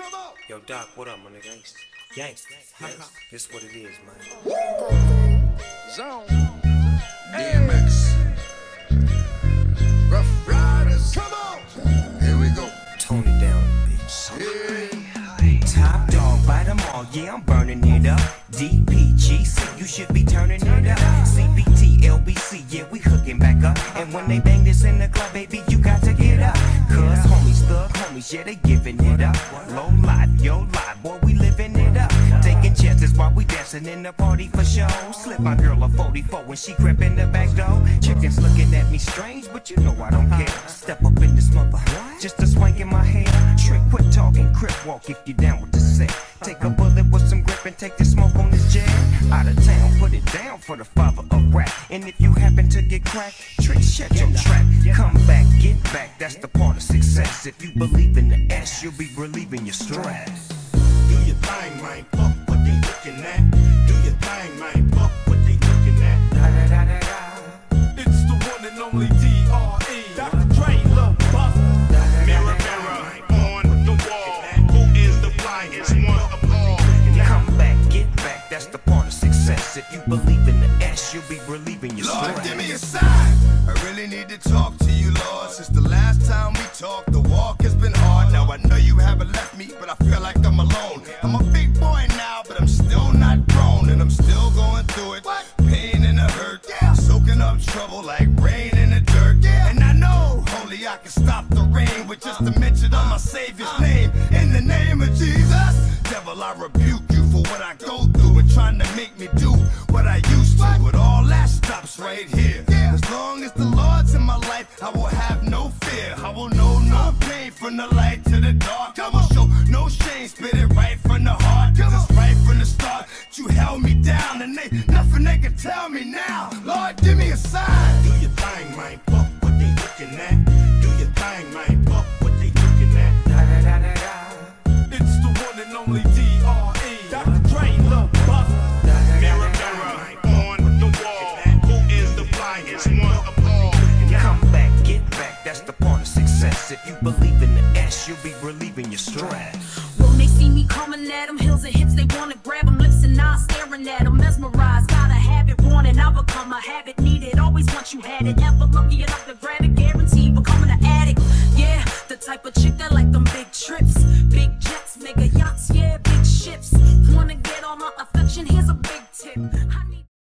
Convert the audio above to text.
Come on. Yo, Doc, what up, my nigga? Yanks. Yes, this what it is, man. Zone. DMX. Rough Riders. Come on. Here we go. Tone it down, bitch. Top dog, bite them all, yeah, I'm burning it up. DPGC, you should be turning it up. CBT, LBC, yeah, we hooking back up. And when they bang this in the club, baby, yeah, they giving it up. Low life, yo life, boy, we living it up. Taking chances while we dancing in the party for show. Slip my girl a 44 when she crept in the back door. Chickens looking at me strange, but you know I don't care. Step up in this mother, just a swank in my hair. Trick, quit talking, crip walk if you down with the set. Take a bullet with some grip and take the smoke on this jet. Out of town, put it down for the father of rap. And if you happen to get cracked, trick, shut your trap. Come back, back, that's the part of success. If you believe in the S, you'll be relieving your stress. Do your thing, man. Fuck what they looking at. Do your thing, man. Fuck what they looking at. It's the one and only D.R.E. Dr. Dre, Lil Buff. Mirror, mirror on the wall. Who is the flyest one of all? Come back, get back, that's the part of success. If you believe in the you'll be relieving your Lord, stress. give me a sign. I really need to talk to you, Lord. Since the last time we talked, the walk has been hard. Now I know you haven't left me, but I feel like I'm alone. I'm a big boy now, but I'm still not grown, and I'm still going through it. Pain and the hurt, yeah. soaking up trouble like rain in the dirt. Yeah. And I know only I can stop the rain with just a mention of my Savior's uh. name. In the name of Jesus, devil, I rebuke you for what I go through and trying to right here. As long as the Lord's in my life, I will have no fear. I will know no pain from the light to the dark. I will show no shame, spit it right from the heart. Cause it's right from the start. You held me down and they nothing they can tell me now. Success. If you believe in the S, you'll be relieving your stress. When they see me coming at them, hills and hips, they wanna grab them, lips and eyes staring at them, mesmerized. Gotta have it, want it, I become a habit, need it. Always once you had it, never lucky enough to grab it, guaranteed becoming an addict. Yeah, the type of chick